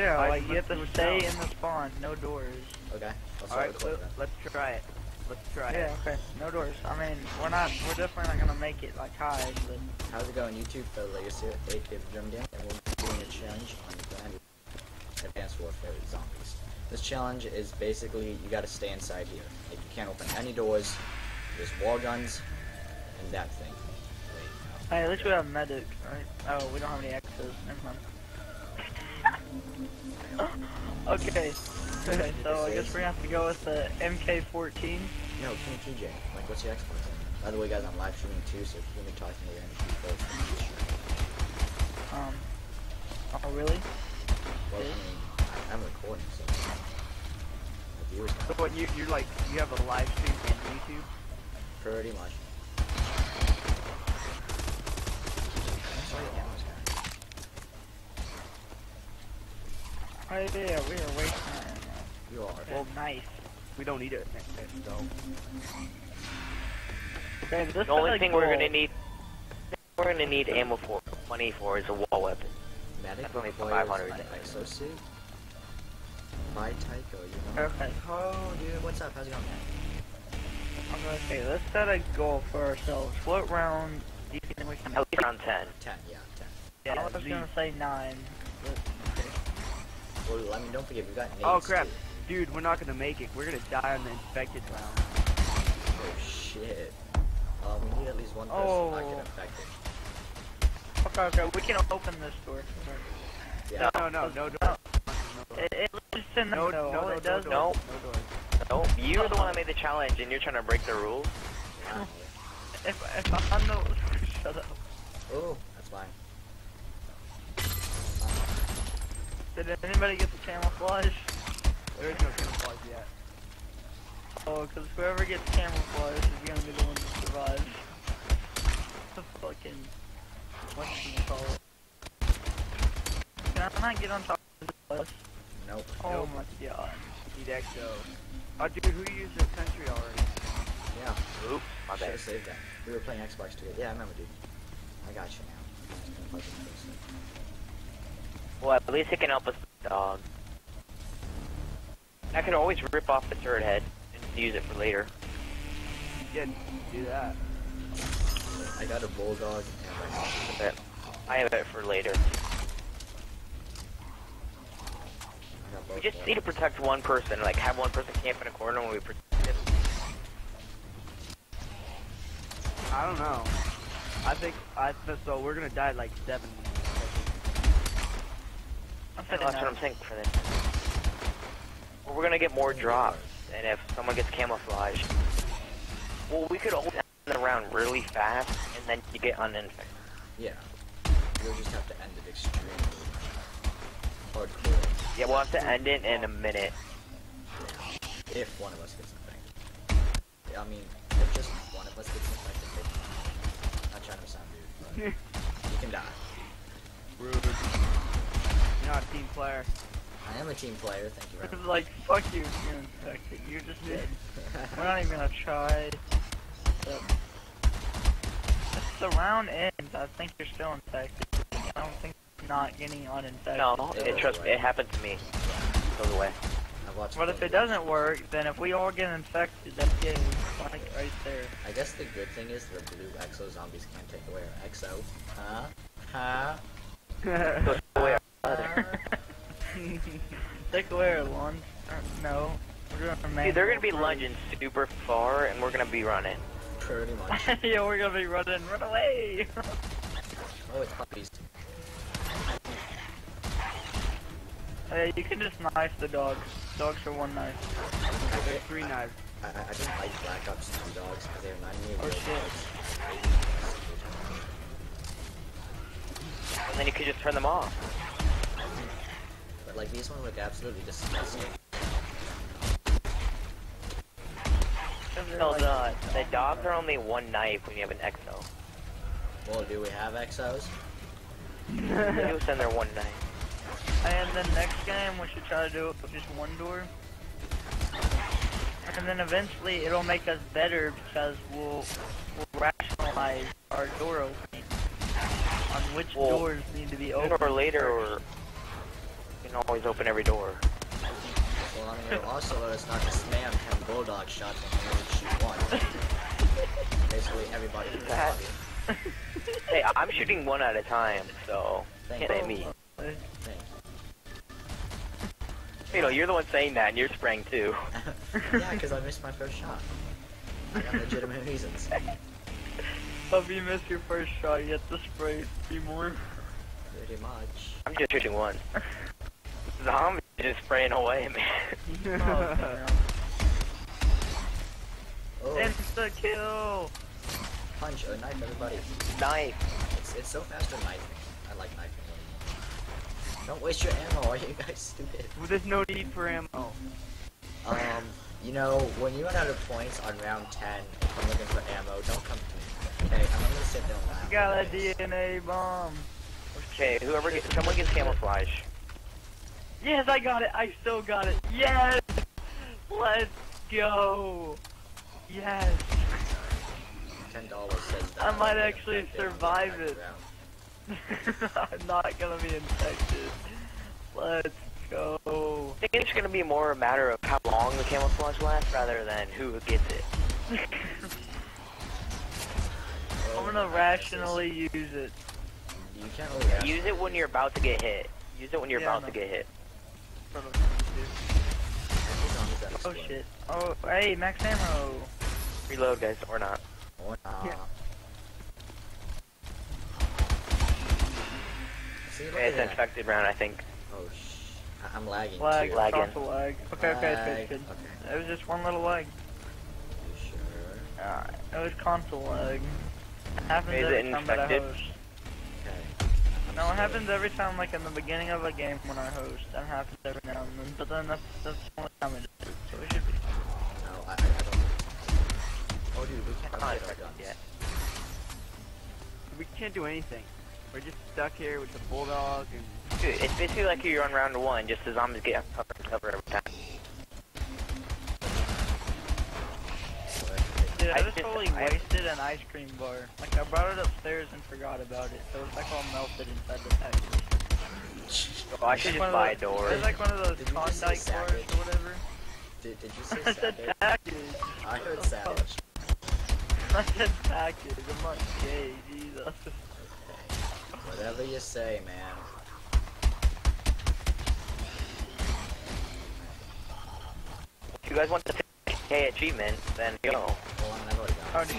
Yeah, Alright, like you have to stay now. in the spawn, no doors. Okay. Alright, recording then. let's try it. Let's try Yeah, it. Yeah, okay, no doors. I mean, we're not, we're definitely not gonna make it like high, but How's it going, YouTube? For the Legacy of 8 Dave Drum Game, and we're doing a challenge on Grand Advanced Warfare with Zombies. This challenge is basically you gotta stay inside here. Like, you can't open any doors. There's wall guns and that thing. Wait, no. hey, at least we have medic, right? Oh, we don't have any extras. Never mind. okay. Okay, so I guess we're gonna have to go with the MK14. No, King TJ. Like, what's your Xbox on? By the way, guys, I'm live streaming too, so if you're gonna be talking to your people, Um. Oh, really? well, I mean, I- I'm recording, so the So what, you, you're like, you have a live stream on YouTube? pretty much. That's why the ammo's got. Oh yeah, we are wasting our ammo. You are. Well, nice. We don't need it next time, so. Okay, this The only is thing cool. we're gonna need we're gonna need ammo for money for is a wall weapon. Medic That's only 500. like exosuit. By Tycho, you know. Okay. Oh, dude, what's up? How's it going, man? I'm gonna say let's set a goal for ourselves. What round do you think we can? At least around ten. Ten, yeah, ten. Yeah, I at was gonna say nine. But, okay. Well, I mean, don't forget, we got nades, Oh crap, too. dude, we're not gonna make it. We're gonna die on the infected round. Oh, shit. Um, we need at least one person not Oh. get infected. Okay, okay, we can open this door. Yeah. No, no, no, no, No. no. It, it looks in the No, no, no, no, it does no, No. no doors. No, you're the one that made the challenge and you're trying to break the rules. Wow. if if I'm the shut up. Oh, that's fine. Did anybody get the camouflage? There is no camouflage yet. Oh, because whoever gets camouflage is gonna be the one that survives. The fucking what can you call it? Can I not get on top of this bus? Nope. Oh Nope. my god. Need exo. Oh, dude, who used the country already? Yeah. Oops, my Should bad. have saved that. We were playing Xbox together. Yeah, I remember, dude. I got you now. Just gonna plug in this. Well, at least it can help us with the dog. I could always rip off the turret head and use it for later. Yeah, do that. I got a bulldog and I have it for later. I got both We just need to protect one person, like have one person camp in a corner when we protect it. I don't know. I think I th- so. We're gonna die like seven. I'm That's sitting what. I'm saying for this. Well, we're gonna get more drops, and if someone gets camouflaged, well, we could hold the round really fast, and then you get uninfected. Yeah. You'll just have to end it extremely hardcore. Yeah, we'll have to end it in a minute. Yeah. If one of us gets infected. Yeah, I mean, if just one of us gets infected, it, not trying to sound rude, but you can die. Rude. You're not a team player. I am a team player, thank you very It's much. like, fuck you, you're infected. You're just dead. We're not even gonna try. But the round ends, I think you're still infected. I don't think you're not getting uninfected. No, it, trust me, it happened to me. Goes away. I've But if it of- doesn't work, then if we all get infected, that's gay. Like right there. I guess the good thing is the blue exo zombies can't take away our exo. Huh? Huh? Goes Take away our lunch. Or, no. We're gonna. Dude, they're gonna be free. lunging super far, and we're gonna be running. Pretty much. yeah, we're gonna be running. Run away! Oh, it's puppies. hey, you can just knife the dogs. Dogs are one knife. There's three knives. I, I, I didn't like Black Ops 2 dogs because they remind me of Oh, real shit. dogs. And then you could just turn them off. But like these ones look absolutely disgusting. They're No, the, the dogs are only one knife when you have an exo. Well, do we have exos? They will send their one knife. And then next game, we should try to do it with just one door. And then eventually, it'll make us better because we'll, we'll rationalize our door opening on which Well, doors need to be Sooner open. or later, or can always open every door. Well, I mean, it'll also let us not to spam 10 bulldog shots when we only shoot one. Basically, everybody in the lobby. Hey, I'm shooting one at a time, so Thank can't you. hit me. Thank You know, you're the one saying that, and you're spraying too. yeah, because I missed my first shot. I got legitimate reasons. If you miss your first shot, you have to spray three more. Pretty much. I'm just shooting one. Zombie just spraying away, man. Oh, damn. Oh, Insta kill! punch or knife everybody. Knife. It's, it's so fast at knife. I like knifing way more. Don't waste your ammo, are you guys stupid? Well, There's no need for ammo. Um, you know, when you run out of points on round 10, if I'm looking for ammo, don't come to me. Okay, I'm gonna sit there and laugh. Got a. DNA bomb. Okay, whoever gets, someone gets camouflage. Yes, I got it. I still got it. Yes! Let's go! Yes! Ten dollars says that. I might actually infected on the survive it. I'm not gonna be infected. Let's go. I think it's gonna be more a matter of how long the camouflage lasts rather than who gets it. Oh, I'm gonna oh, rationally use it. You can't really Use it when you're about to get hit. Use it when you're Yeah, about no. to get hit. As long as Oh shit. Oh, hey, max ammo. Reload, guys, or not. Or not. Yeah. See, Okay, it's that. infected round, I think. Oh sh. I- I'm lagging Lag, too. Lagging. console lag. Okay, okay, it's good, it's Lag. good. Okay. It was just one little lag. You sure? Alright, it was console lag. It happens Is every it time that I infected? host. Okay. No, it happens every time, like in the beginning of a game when I host. That happens every now and then. But then that's, that's the only time it does. So it should be. No, I, I, I don't. Oh, dude, we can't Not upgrade our guns. yet. We can't do anything. We're just stuck here with the bulldog and Dude, it's basically like you're on round one, just the zombies get cover and cover every time. Dude, I, I just just- totally I- wasted an ice cream bar. Like, I brought it upstairs and forgot about it. So it's like all melted inside the package. Oh, I should It's just one of buy a door. It's like one of those Did you Klondike bars or whatever. Did, did you say I savage? package. I heard savage. I said package. I'm not gay, Jesus. Okay. Whatever you say, man. You guys want the 10k achievement, then go. Hold I've already got it.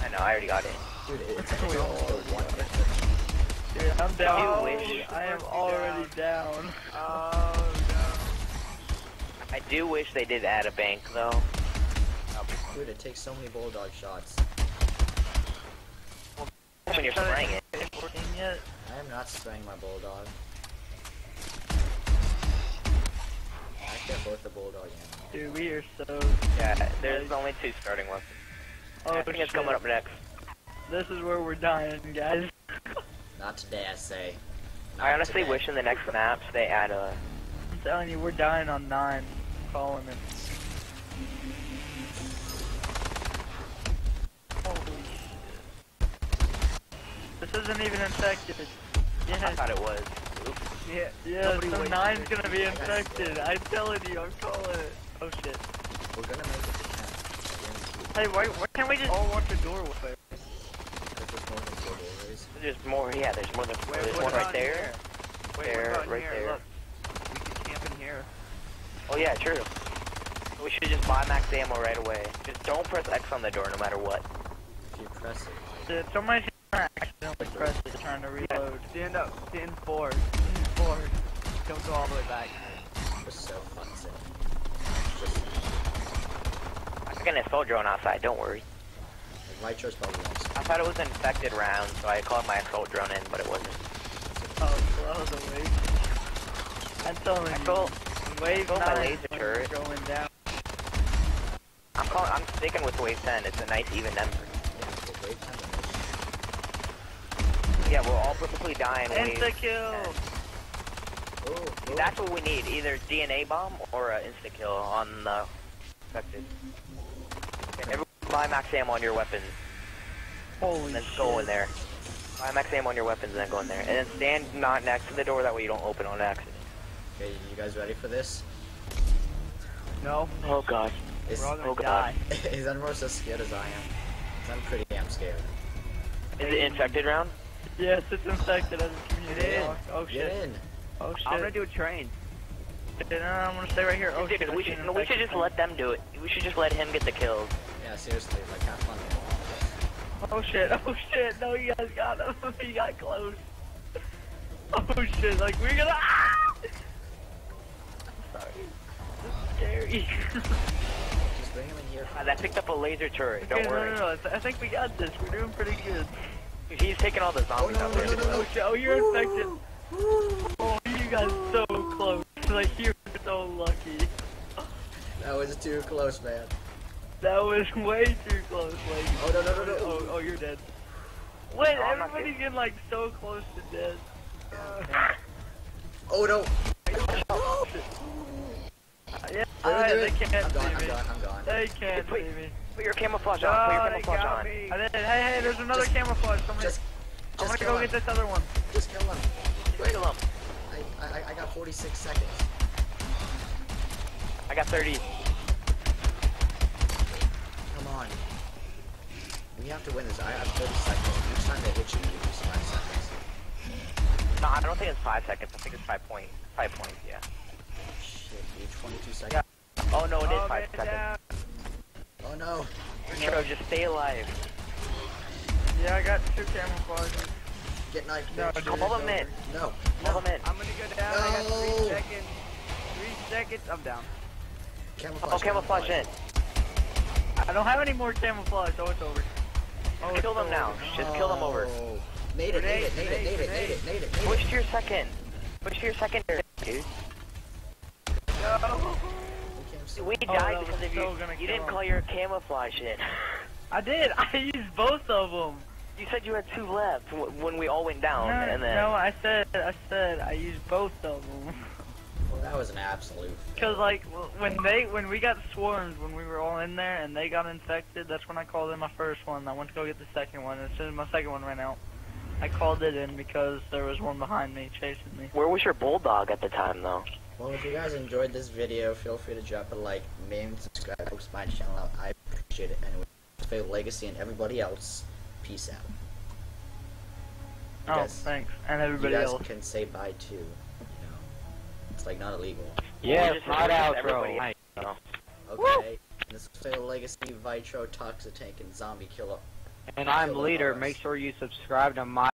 I know, I already got it. Dude, it's, it's We almost all- a one hit. Dude, I'm down. You. I am already down. Oh I do wish they did add a bank, though. Dude, it takes so many bulldog shots. When you're spraying it. I am not spraying my bulldog. I have both the bulldog ammo. Dude, we are so. Yeah, there's only two starting weapons. Oh, I think it's coming up next. This is where we're dying, guys. Not today, I say. I honestly today. wish in the next maps they add a. I'm telling you, we're dying on 9. I'm calling it. Holy shit. This isn't even infected. I Yeah, thought it was. Oops. yeah. yeah, Nobody so waits 9's for gonna be infected. I'm telling you, I'm calling it. Oh shit. We're gonna make it to 10. I guarantee you. Hey, why, why can't we just all watch the door with it? There's more than four doorways. There's more, yeah, there's more than Wait, There's one right there. here? Wait, There, right here? there. Look, we can camp in here. Oh, yeah, true. We should just buy max ammo right away. Just don't press X on the door no matter what. If you press it, Dude, somebody's gonna accidentally press it trying to reload. Stand up. Stand forward. Stand forward. Don't go all the way back. like, so fun sitting. Just, I got an assault drone outside, don't worry. like, my choice probably won't. I thought it was an infected round, so I called my assault drone in, but it wasn't. Oh, so that was a waste. I'm telling I you, wave call my laser turret. going down. I'm calling, I'm sticking with wave 10. It's a nice even number. Yeah, but wait 10 minutes. Yeah, we're all perfectly dying. wave Insta kill! 10. Oh, oh. That's what we need, either DNA bomb or an insta kill on uh, the infected. Okay, everyone buy max ammo on your weapons, Holy and then shit. go in there. Buy max ammo on your weapons and then go in there. And then stand not next to the door, that way you don't open on accident. Okay, you guys ready for this? No. Oh god. Is, We're all gonna oh, God. die. is Enros as scared as I am? 'Cause I'm pretty damn scared. Is it infected round? Yes, it's infected as a community. Get in. Oh, oh Get shit. in. Oh shit. I'm gonna do a train. No, I'm gonna stay right here. Oh Dude, shit. We should no, we should just let them do it. We should just let him get the kills. Yeah, seriously, like have fun. Oh shit. Oh shit. No, you guys got him. he got close. Oh shit. Like we're gonna. Ah! I'm sorry. This is scary. Just bring him in here. Uh, that picked up a laser turret. Don't okay, worry. No, no, no. I th- I think we got this. We're doing pretty good. He's taking all the zombies no, out no, there. no, no, Oh shit. Oh, you're infected. Oh, you guys so close. Like you're so lucky. That was too close, man. That was way too close. Like. Oh no no no no. Oh, oh, you're dead. Wait, No, everybody's getting like so close to death. Oh no. Yeah, Let me alright, do they can't I'm gone. see I'm me. gone. I'm gone. They can't Wait, see me. Put your camouflage on. Put your camouflage on. me. I did. Hey, hey, there's another Just- camouflage. Somebody, Just, I'm gonna go him. get this other one. Just kill him. Kill him. I, I, I got 46 seconds. I got 30. Come on. We have to win this. I have 30 seconds. Each time they hit you, you lose 5 seconds. No, I don't think it's five seconds. I think it's five point. Five points. Yeah. Shit, dude. 22 seconds. Oh no, it is oh, five man, seconds. down. Oh no. Retro, just stay alive. Yeah, I got two camouflages. Get knifed, No, bitch. dude, Call them in. No. Call them in. I'm gonna go down. I got three seconds. Three seconds. I'm down. Camouflage. Oh, camouflage in. I don't have any more camouflage, so it's over. Oh, Kill them so now. over. Just kill them over. Oh. Nade it, nade it, nade it, nade it, nade it, nade it, Push to your second. Push to your second, dude. No. We Oh, died that because of you. so gonna You didn't him. call your camouflage in. I did. I used both of them. You said you had two left when we all went down, no, and then no, I said, I said, I used both of them. Well, that was an absolute. Cause like when they when we got swarmed when we were all in there and they got infected, that's when I called in my first one. I went to go get the second one. As soon as my second one ran out, I called it in because there was one behind me chasing me. where was your bulldog at the time, though? Well, if you guys enjoyed this video, feel free to drop a like, maybe subscribe, post my channel out. I appreciate it. Anyway, Fail Legacy and everybody else, peace out. You Oh, guys- thanks, and You everybody guys else. can say bye too. You know, it's like not illegal. Yeah, Yes, not everybody outro. else. Okay. This is Fail Legacy, Vitro, Toxic Tank, and Zombie Killer. And I'm Kill leader. Make sure you subscribe to my